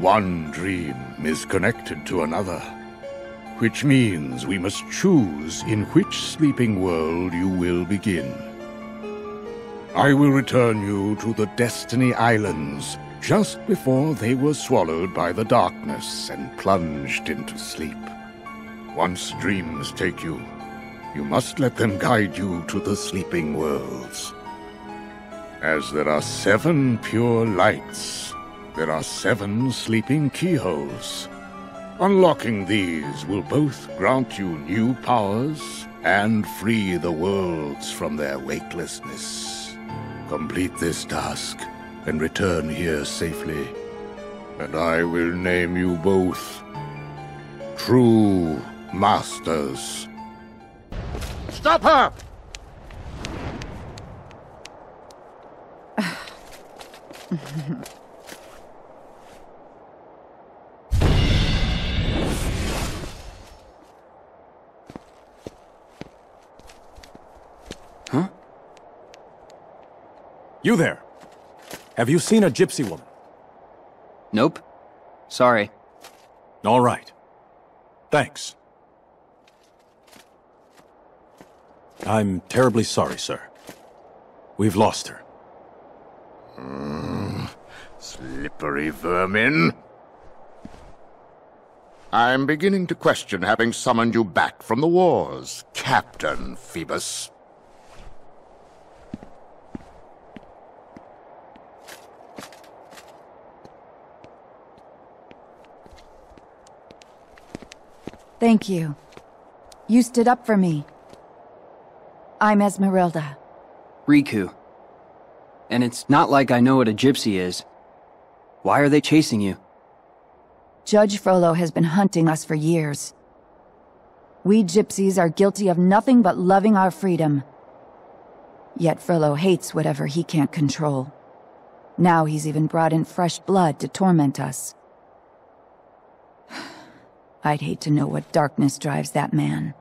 One dream is connected to another, which means we must choose in which sleeping world you will begin. I will return you to the Destiny Islands just before they were swallowed by the darkness and plunged into sleep. Once dreams take you, you must let them guide you to the sleeping worlds. As there are seven pure lights, there are seven sleeping keyholes. Unlocking these will both grant you new powers and free the worlds from their weightlessness. Complete this task and return here safely, and I will name you both True Masters. Stop her! You there! Have you seen a gypsy woman? Nope. Sorry. All right. Thanks. I'm terribly sorry, sir. We've lost her. Mm, slippery vermin. I'm beginning to question having summoned you back from the wars, Captain Phoebus. Thank you. You stood up for me. I'm Esmeralda. Riku. And it's not like I know what a gypsy is. Why are they chasing you? Judge Frollo has been hunting us for years. We gypsies are guilty of nothing but loving our freedom. Yet Frollo hates whatever he can't control. Now he's even brought in fresh blood to torment us. I'd hate to know what darkness drives that man.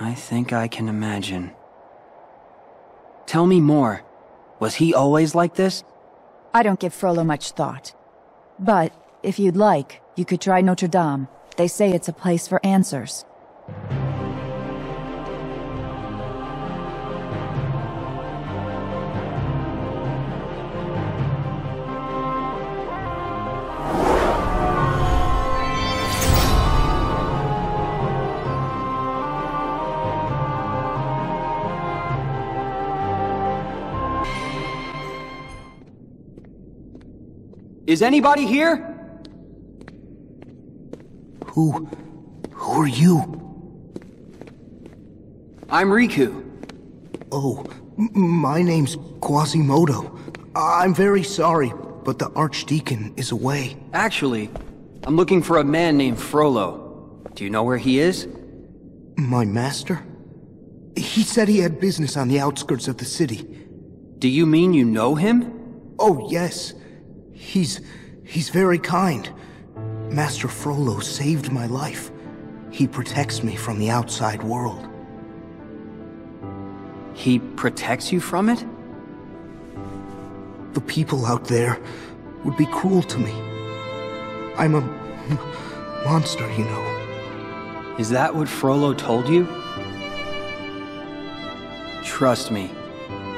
I think I can imagine. Tell me more. Was he always like this? I don't give Frollo much thought. But, if you'd like, you could try Notre Dame. They say it's a place for answers. Is anybody here? Who... who are you? I'm Riku. Oh, my name's Quasimodo. I'm very sorry, but the Archdeacon is away. Actually, I'm looking for a man named Frollo. Do you know where he is? My master? He said he had business on the outskirts of the city. Do you mean you know him? Oh, yes. He's... he's very kind. Master Frollo saved my life. He protects me from the outside world. He protects you from it? The people out there would be cruel to me. I'm a monster, you know. Is that what Frollo told you? Trust me,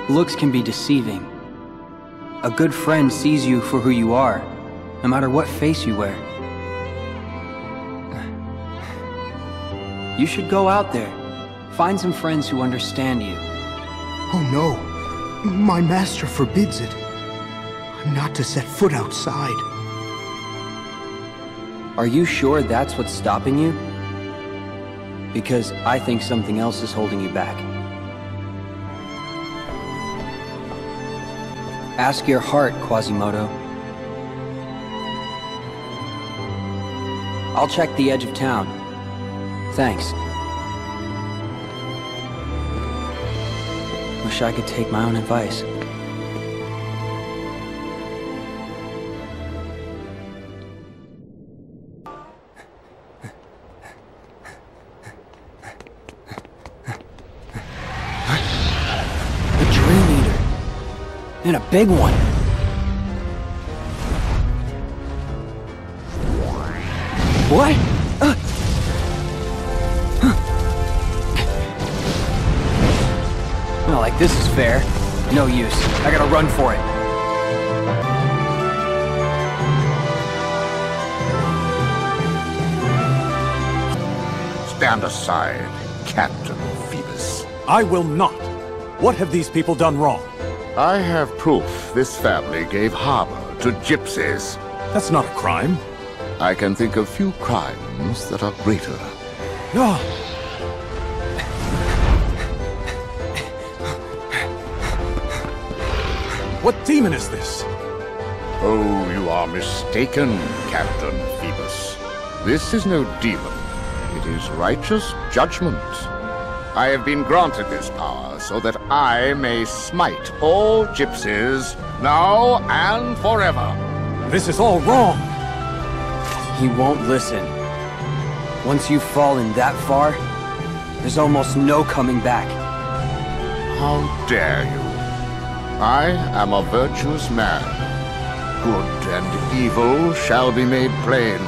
looks can be deceiving. A good friend sees you for who you are, no matter what face you wear. You should go out there. Find some friends who understand you. Oh no. My master forbids it. I'm not to set foot outside. Are you sure that's what's stopping you? Because I think something else is holding you back. Ask your heart, Quasimodo. I'll check the edge of town. Thanks. Wish I could take my own advice. And a big one. What? Uh. Not like this is fair. No use. I gotta run for it. Stand aside, Captain Phoebus. I will not. What have these people done wrong? I have proof this family gave harbor to gypsies. That's not a crime. I can think of few crimes that are greater. No. What demon is this? Oh, you are mistaken, Captain Phoebus. This is no demon. It is righteous judgment. I have been granted this power so that I may smite all gypsies, now and forever. This is all wrong. He won't listen. Once you've fallen that far, there's almost no coming back. How dare you? I am a virtuous man. Good and evil shall be made plain.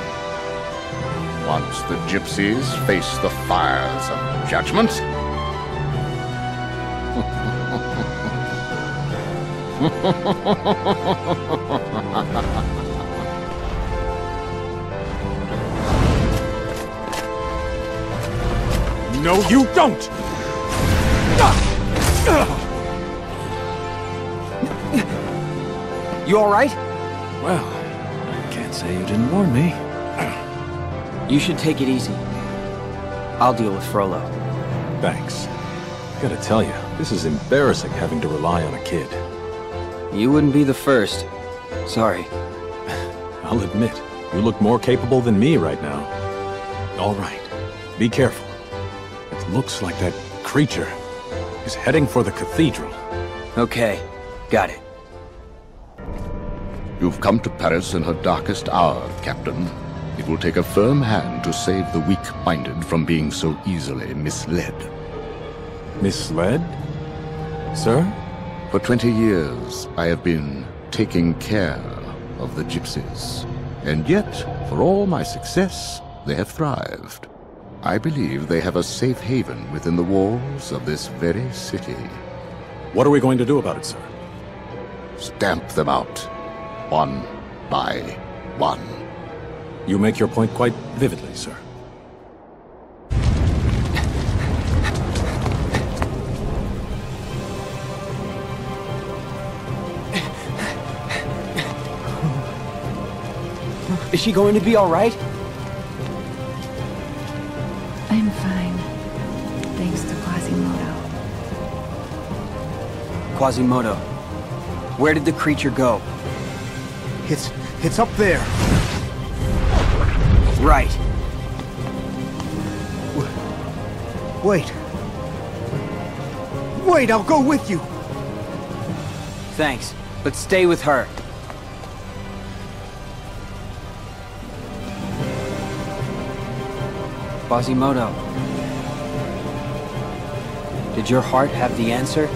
Once the gypsies face the fires of judgment, No, you don't! You alright? Well, I can't say you didn't warn me. You should take it easy. I'll deal with Frollo. Thanks. Gotta tell you, this is embarrassing having to rely on a kid. You wouldn't be the first. Sorry. I'll admit, you look more capable than me right now. All right, be careful. It looks like that creature is heading for the cathedral. Okay, got it. you've come to Paris in her darkest hour, Captain. It will take a firm hand to save the weak-minded from being so easily misled. Misled? Sir? For 20 years, I have been taking care of the gypsies. And yet, for all my success, they have thrived. I believe they have a safe haven within the walls of this very city. What are we going to do about it, sir? Stamp them out, one by one. You make your point quite vividly, sir. Is she going to be alright? I'm fine. Thanks to Quasimodo. Quasimodo. Where did the creature go? It's, it's up there. Right. Wait. Wait, I'll go with you. Thanks, but stay with her. Quasimodo. Did your heart have the answer?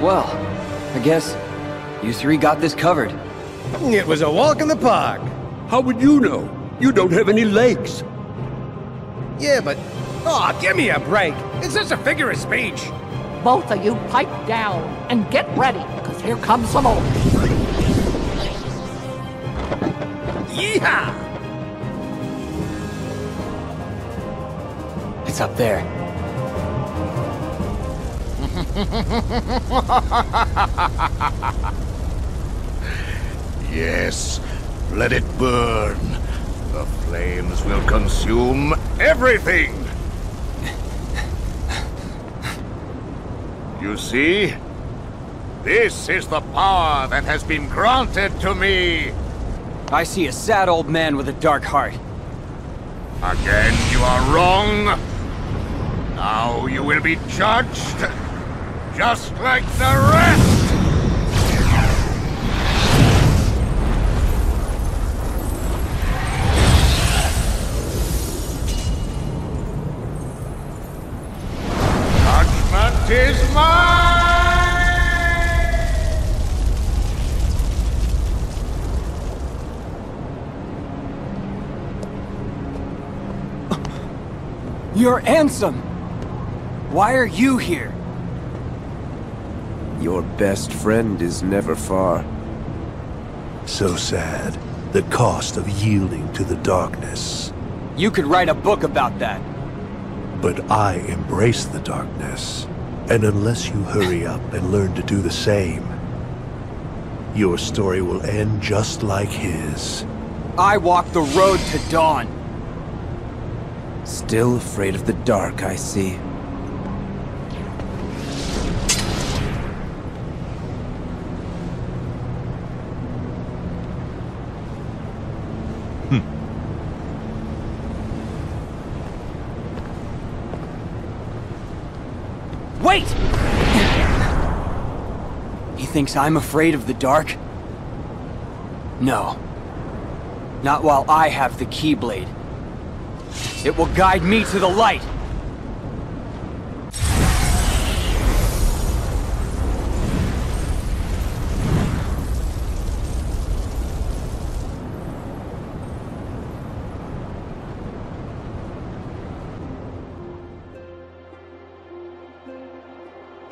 well, I guess you three got this covered. It was a walk in the park. How would you know? You don't have any legs. Yeah, but... Aw, give me a break. It's just a figure of speech. Both of you pipe down and get ready, because here comes some more. Yeehaw! It's up there. Yes, let it burn. The flames will consume everything. You see? This is the power that has been granted to me. I see a sad old man with a dark heart. Again, you are wrong. Now you will be judged just like the rest. Tis mine! You're Ansem! Why are you here? Your best friend is never far. So sad. The cost of yielding to the darkness. You could write a book about that. But I embrace the darkness. And unless you hurry up and learn to do the same, your story will end just like his. I walk the road to dawn. Still afraid of the dark, I see. Wait! He thinks I'm afraid of the dark? No. Not while I have the Keyblade. It will guide me to the light!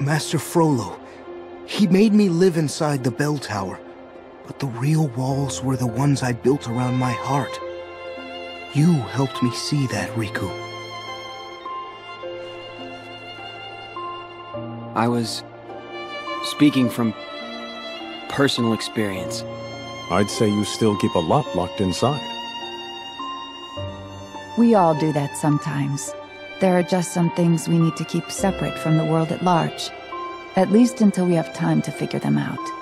Master Frollo, he made me live inside the bell tower, but the real walls were the ones I built around my heart. You helped me see that, Riku. I was speaking from personal experience. I'd say you still keep a lot locked inside. We all do that sometimes. There are just some things we need to keep separate from the world at large. At least until we have time to figure them out.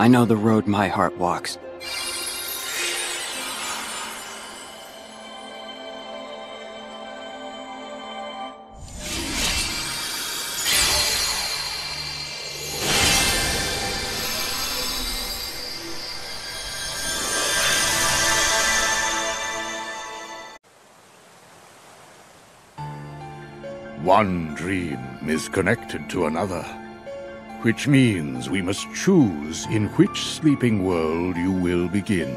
I know the road my heart walks. One dream is connected to another, which means we must choose in which sleeping world you will begin.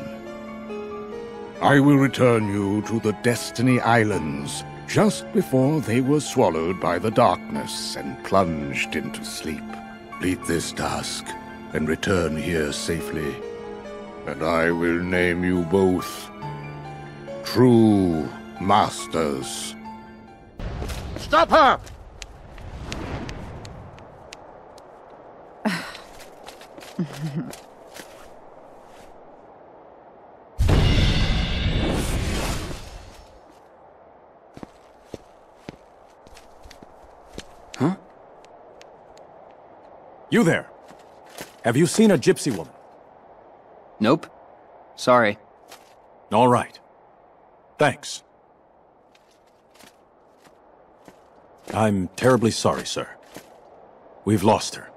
I will return you to the Destiny Islands just before they were swallowed by the darkness and plunged into sleep. Complete this task and return here safely, and I will name you both True Masters. Stop her! Huh? You there! Have you seen a gypsy woman? Nope. Sorry. All right. Thanks. I'm terribly sorry, sir. We've lost her.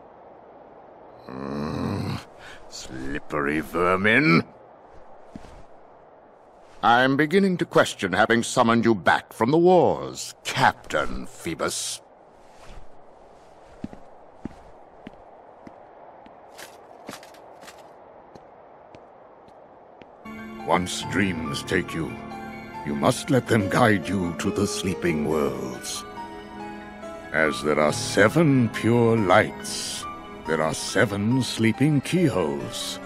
Slippery vermin. I'm beginning to question having summoned you back from the wars, Captain Phoebus. Once dreams take you, you must let them guide you to the sleeping worlds. As there are seven pure lights, there are seven sleeping keyholes.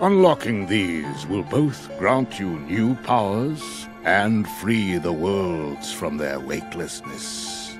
Unlocking these will both grant you new powers and free the worlds from their weightlessness.